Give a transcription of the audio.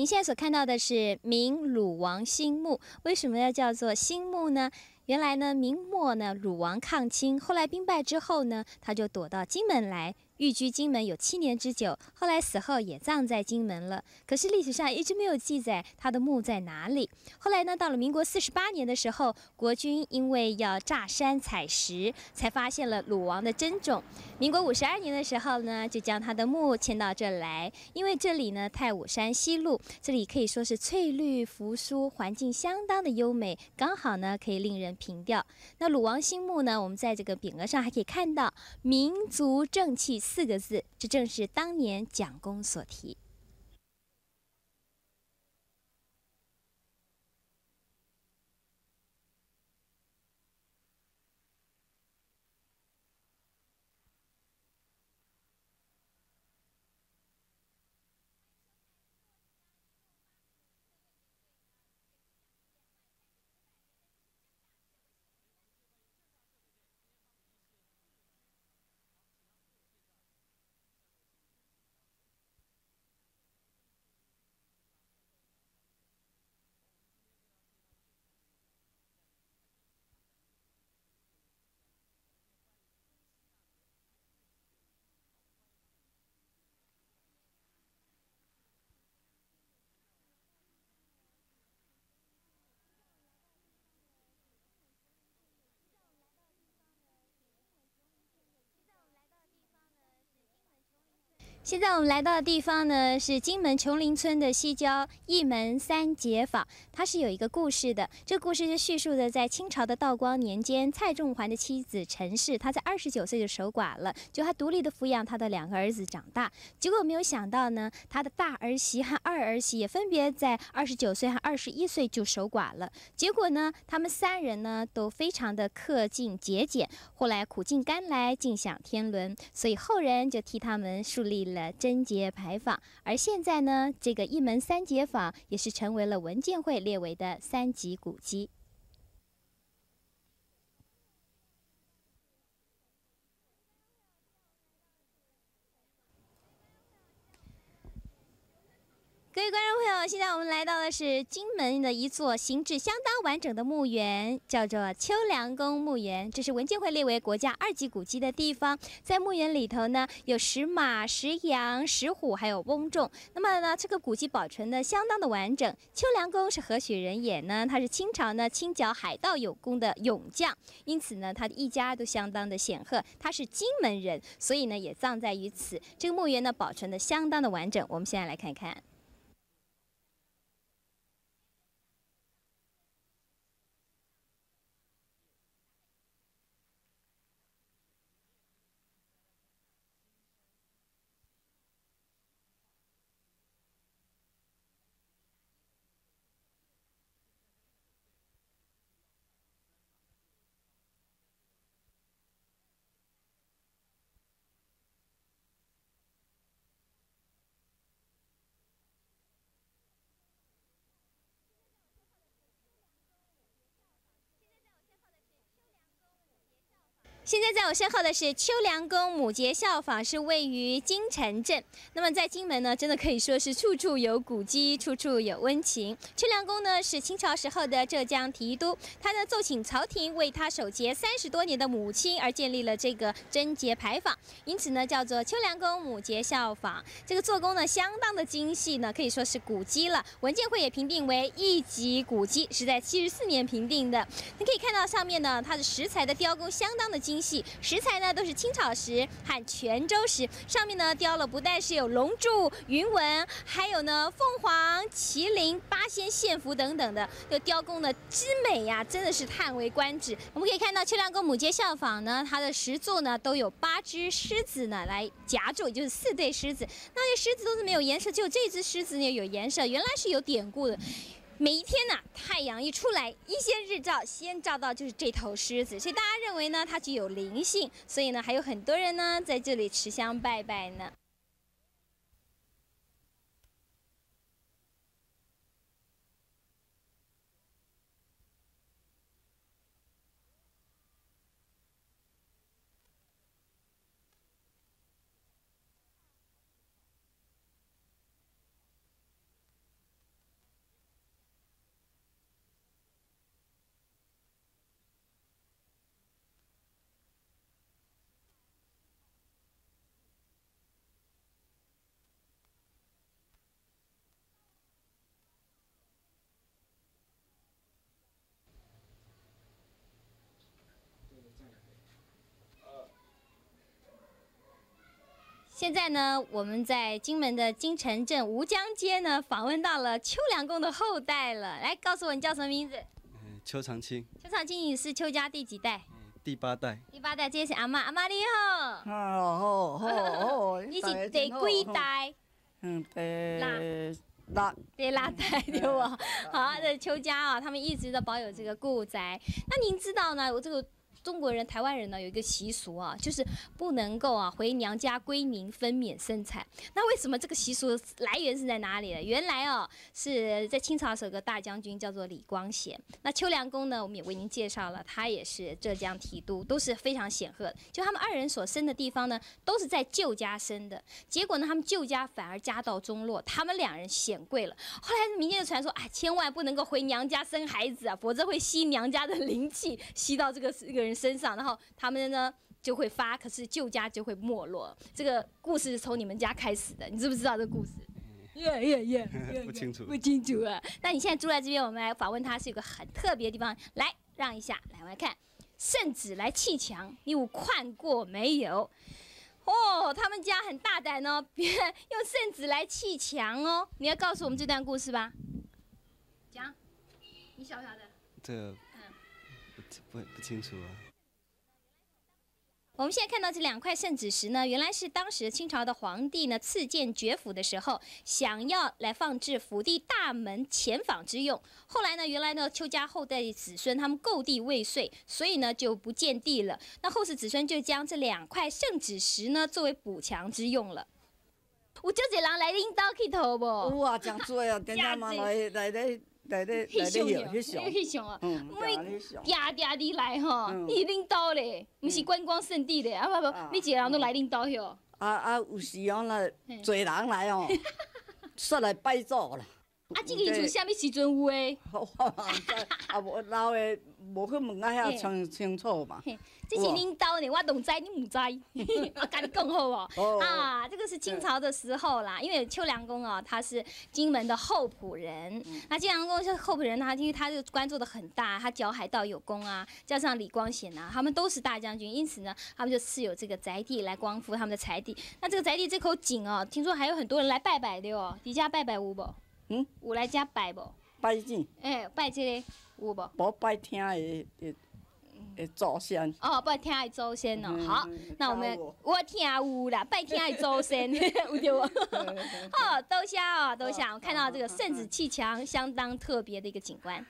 您现在所看到的是明鲁王新墓，为什么要叫做新墓呢？原来呢，明末呢，鲁王抗清，后来兵败之后呢，他就躲到金门来。寓居金门有七年之久，后来死后也葬在金门了。可是历史上一直没有记载他的墓在哪里。后来呢，到了民国四十八年的时候，国军因为要炸山采石，才发现了鲁王的真种。民国五十二年的时候呢，就将他的墓迁到这来。因为这里呢，太武山西路，这里可以说是翠绿扶疏，环境相当的优美，刚好呢可以令人凭吊。那鲁王新墓呢，我们在这个匾额上还可以看到“民族正气”。四个字，这正是当年蒋公所提。现在我们来到的地方呢，是金门琼林村的西郊一门三姐坊。它是有一个故事的。这个故事是叙述的，在清朝的道光年间，蔡仲环的妻子陈氏，她在二十九岁就守寡了，就她独立的抚养她的两个儿子长大。结果没有想到呢，她的大儿媳和二儿媳也分别在二十九岁和二十一岁就守寡了。结果呢，他们三人呢都非常的恪尽节俭，后来苦尽甘来，尽享天伦，所以后人就替他们树立了。贞节牌坊，而现在呢，这个一门三节坊也是成为了文建会列为的三级古迹。各位观众朋友，现在我们来到的是金门的一座形制相当完整的墓园，叫做秋凉宫墓园。这是文建会列为国家二级古迹的地方。在墓园里头呢，有石马、石羊、石虎，还有翁仲。那么呢，这个古迹保存的相当的完整。秋凉宫是何许人也呢？他是清朝呢清剿海盗有功的勇将，因此呢，他的一家都相当的显赫。他是金门人，所以呢，也葬在于此。这个墓园呢，保存的相当的完整。我们现在来看看。现在在我身后的是秋凉宫母节效坊，是位于金城镇。那么在金门呢，真的可以说是处处有古迹，处处有温情。秋凉宫呢是清朝时候的浙江提督，他呢奏请朝廷为他守节三十多年的母亲而建立了这个贞节牌坊，因此呢叫做秋凉宫母节效坊。这个做工呢相当的精细呢，可以说是古迹了。文建会也评定为一级古迹，是在七十四年评定的。你可以看到上面呢，它的石材的雕工相当的精。细石材呢都是青草石和泉州石，上面呢雕了不但是有龙柱、云纹，还有呢凤凰、麒麟、八仙献福等等的，这雕工的之美呀，真的是叹为观止。我们可以看到秋凉宫母街效仿呢，它的石座呢都有八只狮子呢来夹住，就是四对狮子。那些狮子都是没有颜色，只有这只狮子呢有颜色，原来是有典故的。每一天呢，太阳一出来，一些日照，先照到就是这头狮子，所以大家认为呢，它具有灵性，所以呢，还有很多人呢在这里持香拜拜呢。现在呢，我们在金门的金城镇吴江街呢，访问到了邱良公的后代了。来，告诉我你叫什么名字？嗯，邱长青，邱长青，你是邱家第几代？第八代。第八代，这是阿妈，阿妈你好。好好好，你是第几代？嗯，第六第六代对不？好，这邱家啊，他们一直都保有这个故宅。那您知道呢？我这个。中国人、台湾人呢有一个习俗啊，就是不能够啊回娘家归宁分娩生产。那为什么这个习俗来源是在哪里呢？原来哦是在清朝时候有个大将军叫做李光显。那秋良公呢，我们也为您介绍了，他也是浙江提督，都是非常显赫的。就他们二人所生的地方呢，都是在旧家生的。结果呢，他们旧家反而家道中落，他们两人显贵了。后来民间就传说，哎，千万不能够回娘家生孩子啊，否则会吸娘家的灵气，吸到这个这个人。身上，然后他们呢就会发，可是旧家就会没落。这个故事是从你们家开始的，你知不知道这个故事？耶耶耶，不清楚，不清楚啊。那你现在住在这边，我们来访问他，是有个很特别的地方。来，让一下，来，我们来看圣旨来砌墙，你有看过没有？哦，他们家很大胆哦，别 用圣旨来砌墙哦。你要告诉我们这段故事吧？讲，你晓不晓得？这嗯，不不不清楚啊。我们现在看到这两块圣旨石呢，原来是当时清朝的皇帝呢赐建爵府的时候，想要来放置府地大门前坊之用。后来呢，原来呢邱家后代子孙他们购地未遂，所以呢就不建地了。那后世子孙就将这两块圣旨石呢作为补墙之用了。有这些人来领导去投不？有啊，真多啊，天天嘛来来来。来咧，来咧，翕相，翕相啊！每定定地来吼，伊领导咧，毋是观光圣地咧，啊不不，你一个人都来领导哟。啊啊，有时哦，那侪人来哦，煞来拜祖啦。啊，这个厝啥物时阵有诶？啊，无老诶，无去问啊，遐清清楚嘛。这是领导呢，我懂知，你唔知，我跟你讲好哦。啊，这个是清朝的时候啦，因为邱良公哦，他是金门的候补人。那邱良公是候补人，他因为他这个官做的很大，他剿海盗有功啊，加上李光显啊，他们都是大将军，因此呢，他们就赐有这个宅地来光复他们的宅地。那这个宅地这口井哦，听说还有很多人来拜拜的哦，你家拜拜有不？嗯，有来遮拜不？拜啥？哎，拜这个有不？无拜听的的的。祖先哦，拜听的祖先哦。好，那我们我听有啦，拜听的祖先 有对无？好，多谢哦，多谢。我看到这个圣子砌墙，相当特别的一个景观。